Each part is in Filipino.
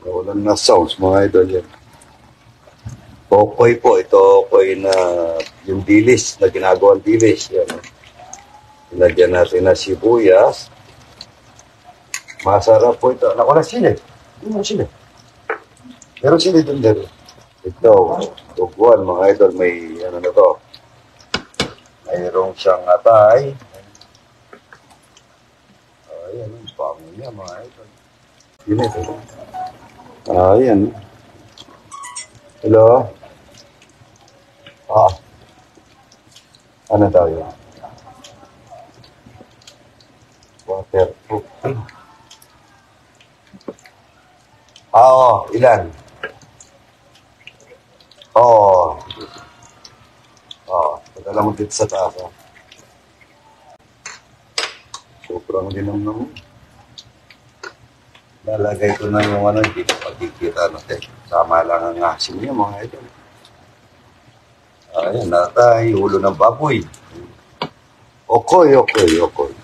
Nawalan na sounds, mga idol yan. Okoy po, ito okoy na yung dilis, na ginagawang dilis. Yan. Lagyan natin na sibuyas. Masarap po ito. Naku na sili. Hindi mo sili. Meron sili dun din. Ito, tuguan mga idol, may ano na to. Mayroong siyang atay. Ayan, ang bango niya mga idol. Yun ito. Ayan. Hello? Ah. Ano tayo? Waterproofing. Ah, oo. Ilan? Oo. Oo. Padala mo dito sa taas. ah. Sobrang linom na. Lalagay ko na yung ano, hindi ko pagkikita natin. Sama lang ang asin niya mga idol. Ayan, natay, ulo ng baboy. Okoy, okoy, okoy.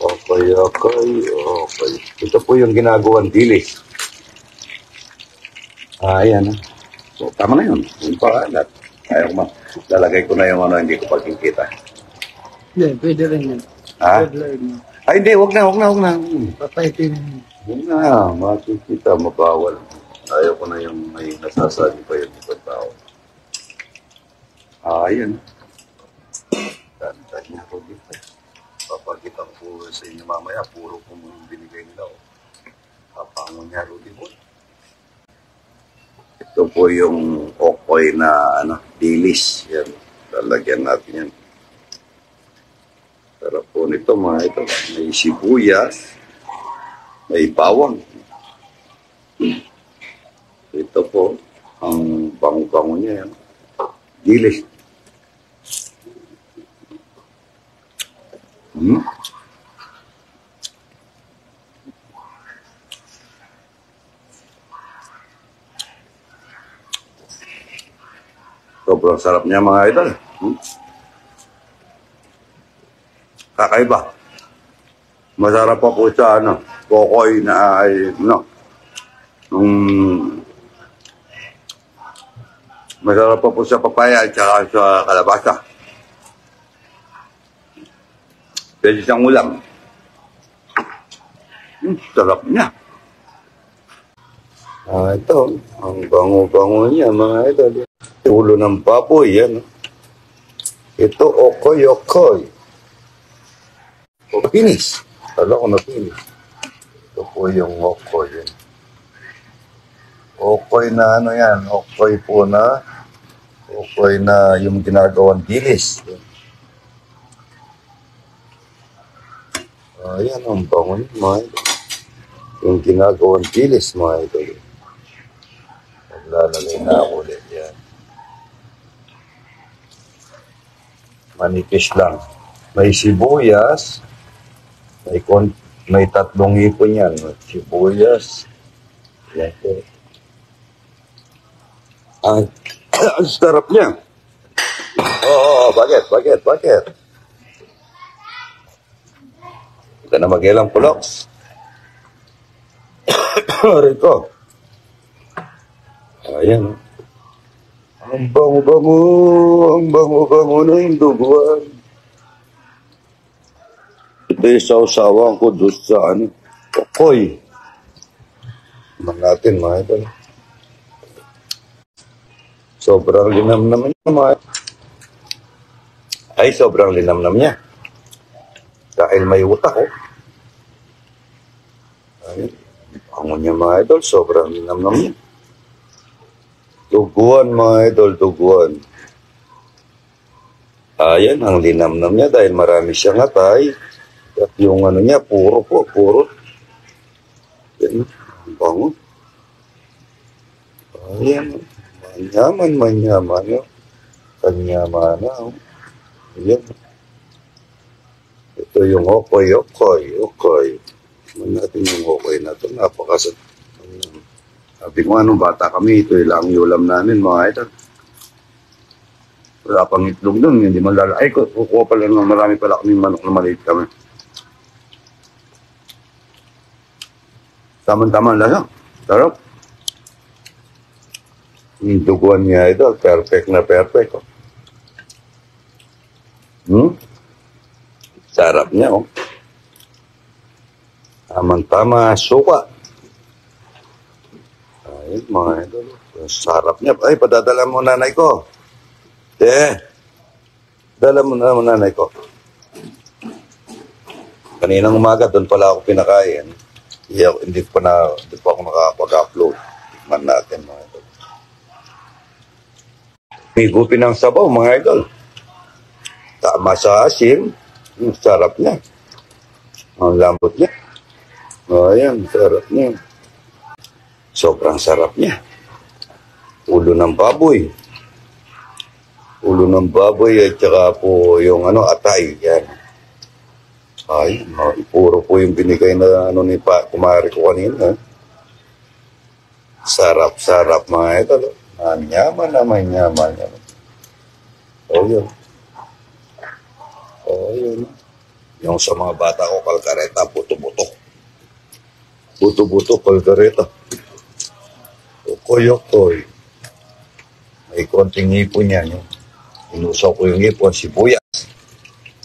Okoy, okoy, okoy. Ito po yung ginagawang dilis. Ayan. ah. So, tama na yun. Yung pakalat. Ayaw ma. Lalagay ko na yung ano, hindi ko pagkikita. Hindi, pwede rin yan. Ha? Pwede rin yan. Ay, hindi. Huwag na, huwag na, huwag na. Papaitin yan. Huwag na. Makikita, mabawal. Ayaw ko na yung may nasasabi pa yung ibang tao. Ah, ayan. Tantan niya ko dito. Papakita ko po sa inyo mamaya. Puro po mo yung binigay nila. Oh. Papango niya, Rudy Boy. Ito po yung okoy na ano, dilis. Yan. Lalagyan natin yan. Nito mga ito. May sibuyas. May bawang. Ito po, ang bango-bango niya yan. Dilis. Hmm? Sobrang sarap niya mga idol. Hmm? Kakaiba. Masarap pa po sa ano, kokoy na ay, no, um, masarap pa po sa papaya at saka sa kalabasa. Pwede siyang ulam. Hmm, sarap niya. Ah, ito, ang bango-bango niya mga idol. Ulo ng baboy, yan. Ito, okoy-okoy. O, pinis. Kala ko na pinis. Ito po yung okoy. Okoy na ano yan, okoy po na, okoy na yung ginagawang dilis. Ayan, ang bango niya, mga idol. Yung ginagawang dilis, mga idol. Naglalagay na ako ulit yan. Manipis lang. May sibuyas, may, kon may tatlong ipon yan. Sibuyas, yan po. Ang, ang sarap niya. Oo, oh, bakit, bakit, bakit? Ito na mag-ilang puloks. Rito. Ayan. Ang bango-bango, ang bango-bango yung duguan. Ito yung sausawan ko doon sa ano, kokoy. Naman natin mga idol. Sobrang linam naman niya mga Ay, sobrang linam naman niya. Dahil may utak oh. Ay, ang niya mga idol, sobrang linam naman niya. Tuguan mga idol, tuguan. Ayan, ang linamnam niya dahil marami siyang atay. At yung ano niya, puro po, puro. Yan, ang bango. Ayan, manyaman, manyaman. Oh. Kanyaman na. Oh. Ayan. Ito yung okoy, okoy, okoy. Tignan natin yung okoy na ito. Napakasat. Sabi ko nga nung bata kami, ito lang ulam namin mga idol. Wala pang itlog doon, hindi man lala. Ay, kukuha pala ng marami pala kami manok na maliit kami. Tama-tama ang lasa. Sarap. Yung duguan niya ito, perfect na perfect. Oh. Hmm? Sarap niya, oh. Tamang-tama, suka. Ay, mga idol. Ang Sarap niya. Ay, padadala mo nanay ko. Te, dala mo na mo nanay ko. Kaninang umaga, doon pala ako pinakain. Ako, hindi pa na, hindi pa ako nakakapag-upload. Tikman natin, mga idol. Gupi ng sabaw, mga idol. Tama sa asim. Ang sarap niya. Ang lambot niya. Ayan, sarap niya. Sobrang sarap niya. Ulo ng baboy. Ulo ng baboy at saka po yung ano, atay. Yan. Ay, no, puro po yung binigay na ano ni pa, kumari ko kanina. Sarap, sarap mga ito. no? Manyaman na manyaman. Yan. Oh, yun. Oh, yun. Yung sa mga bata ko, kalkareta, buto-buto. Buto-buto, kalkareta. Okoy-okoy. May konting ipon yan. Yung inusaw ko yung ipon, sibuyas.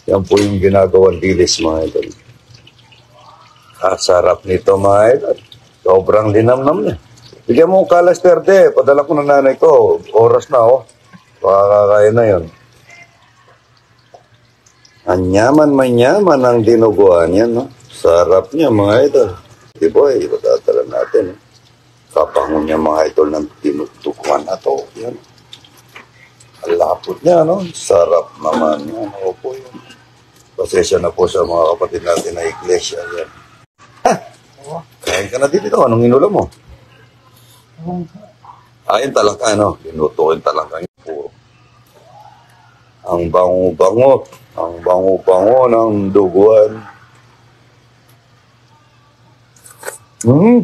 Yan po yung ginagawang dilis, mga idol. Ah, sarap nito, mga idol. Sobrang linamnam niya. Bigyan mo kalas verde. Padala ko na nanay ko. Oras na, oh. Pakakakain na yun. Anyaman, manyaman ang dinuguan yan, no? Sarap niya, mga idol. Di ba, ipadadala natin. Eh. Kapangon niya, mga idol, ng tinutukuan na to. Yan. Ang lapot niya, no? Sarap naman yan. Opo, yan. Pasensya na po sa mga kapatid natin na iglesia. Yan. Ha? Kain ka na dito. Anong inulam mo? Ayun talangka, ano? Linutuin talangka niya. Puro. Ang bango-bango. Ang bango-bango ng duguan. Hmm.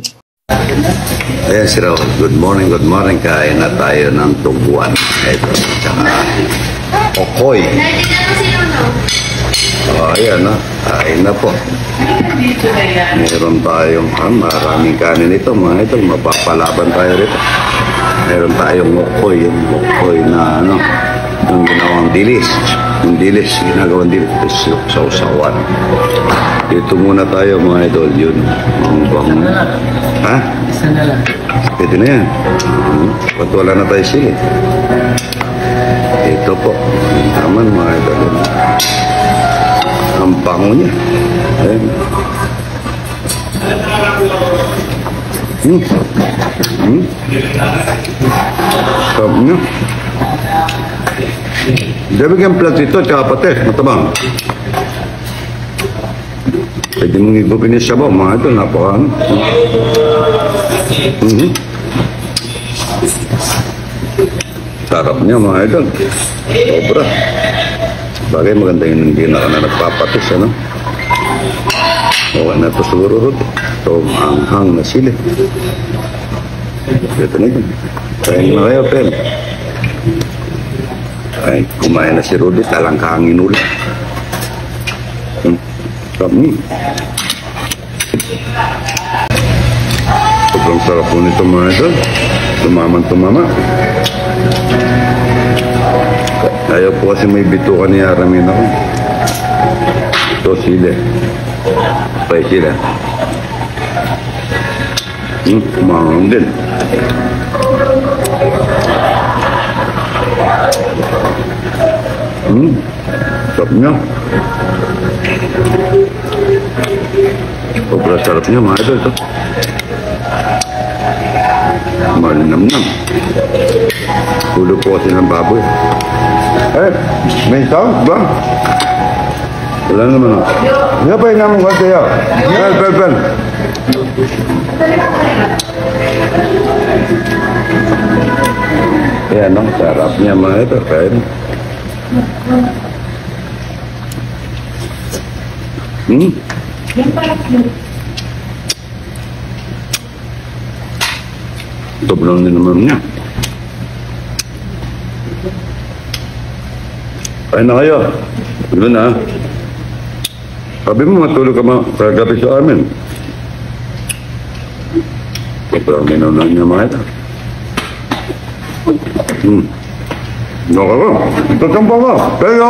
Ayan si Raul. Good morning, good morning. Kain na tayo ng tuguan. Ito. Tsaka okoy. Oh, ayan na. Kain na po. Meron tayong ah, maraming kanin ito. Mga ito, mapapalaban tayo rito. Meron tayong okoy. Yung okoy na ano, yung ginawang dilis. Yung dilis, ginagawang dilis. Sa usawan. Dito muna tayo mga idol. Yun. Ang bang... Ha? Isa na lang. Pwede na yan. Hmm. Ba't wala na tayo sili? Ito po. Naman mga idol. Ang bango niya. Ayan. Hmm. Hmm. Sarap niya. Dami kang platito at kapate. Matabang. Pwede mong igupin yung sabaw. Mga ito, napaka ano. Mhm. Sarap niya mga idol. Sobra. Bagay maganda yung hindi na ka na nagpapatis, ano? Okay na ito siguro. Ito, maanghang na sili. Ito na yun. Kain na kayo, Pel. Ay, kumain na si Rudy, talangkangin ulit. Hmm. Niya. Sobrang sarap po nito mga idol. Tumaman tumama. Ayaw po kasi may bitukan ni Aramin ako. Ito sila. Pay sila. Hmm, kumahang din. Hmm, sarap niya. Sobrang sarap niya mga idol. Malinamnam. Ulo po kasi ng baboy. Eh, may sound ba? Wala naman ah. Nga pa yung namang kante ya. Pen, pen, pen. Ayan no, sarap niya mga ito. Hmm? Sobrang din naman niya. Kain na kayo. Ano na? Sabi mo matulog ka ma kagabi sa amin. Sobrang minunan niya mga ito. Hmm. Naka ko. Tatampa ko. Pero.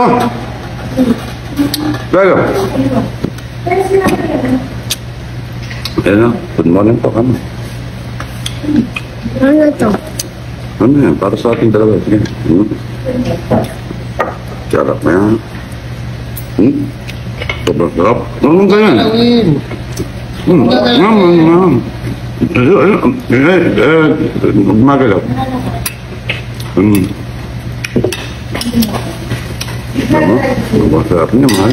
Pero. Ayan na. Good morning po kami. Ano to? Ano yan? Para sa ating dalawa. Sige. Hmm. Sarap na yan. Hmm. Sobrang sarap. Ano ka yan? Hmm. Ngam, ngam, ngam. Eh, eh, eh, Magalaw. Hmm. Ano? Masarap niya, mahal.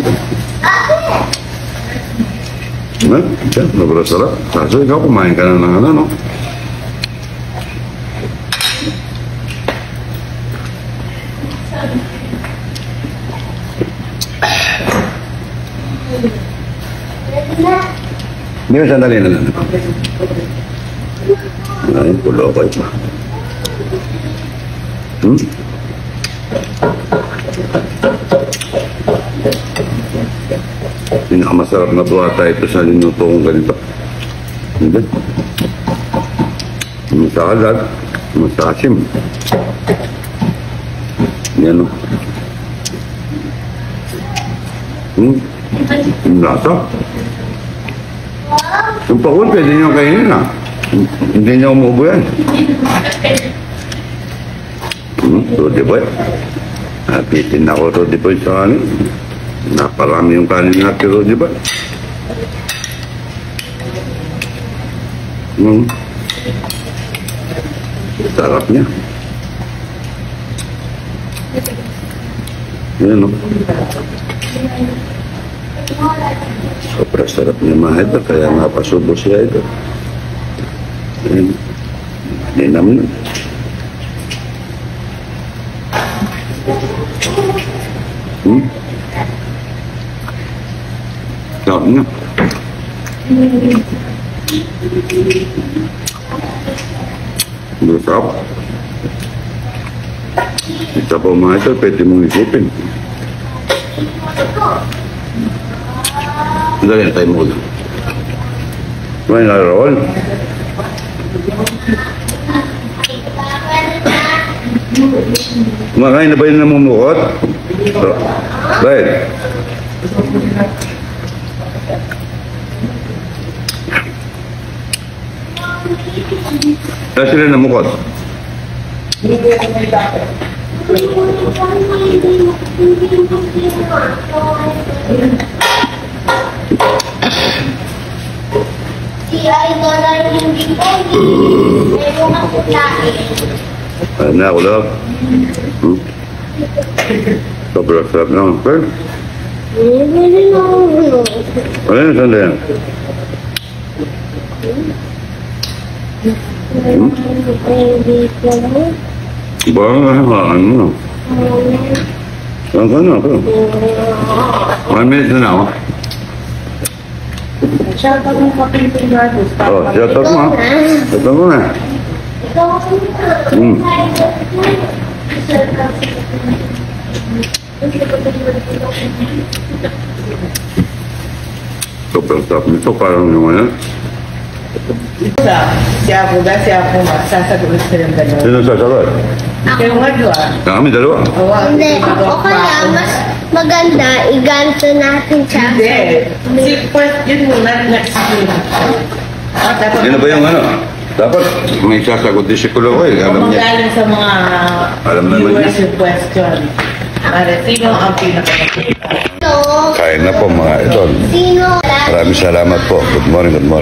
Nah, siya, sobrang sarap. Kaso ikaw, kumain ka na ng ano, no? Mo sandali na lang. Ay, pulo ko ito. Hmm? Pinakamasarap na buhata ito sa linuto ganito. Hindi. Masakalad. Masasim. Yan o. Hmm. Yung lasa. Yung pakul, pwede nyo kainin na. Hindi nyo umubo yan. Hmm, Rudy Boy. Napitin ako Rudy Boy sa kanin. Naparami yung kanin natin Rudy Boy. Hmm. Sarap niya. Yan o. Sobrang sarap niya mga ito, kaya napasubo siya ito. Ayan. Ninam na. Hmm? Sarap niya. Masarap. Isa pa mga ito, pwede mong isipin. Dali, tayo mo lang. May naroon. Kumakain na ba yung namumukot? So, Dahil. Kaya sila namukot. Si Idol ay hindi pogi. Meron ako lahi. Ayun na ako lang. Hmm? Sobrang sarap naman. Pero, Meron ako. ano yun, saan na yan? Ba, ano mo? Saan ka na ako? One minute na ako. Shoutout mo pa Philippine Gardens. Oh, shout out mo. ha? Shout out mo na. Hmm. Sobrang sarap nito. Parang yung ano. Sa, si Apo ba, si Apo ma, sasagot silang dalawa. Sino sasagot? Kayo nga dua. Maganda, iganto natin siya. Hindi. Si first, yun muna, next week. Ah, dapat Sino ba yung ano? Dapat may sasagot din si Kulo eh. Alam niya. Galing sa mga Alam naman viewers niya. yung question. Para sino ang pinaka Sino? Kain na po mga idol. Sino? Maraming salamat po. Good morning, good morning.